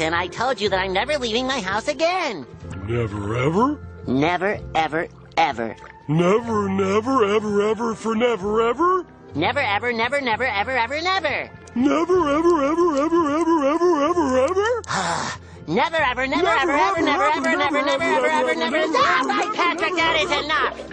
And I told you that I'm never leaving my house again. Never ever? Never, ever, ever. Never, never, ever, ever, for never, ever? Never, ever, never, never, ever, ever, never. Never, ever, ever, ever, ever, ever, ever, ever? Never, ever, never, ever, ever, never, ever, never, never, ever, ever, never. Stop! Patrick. That is enough.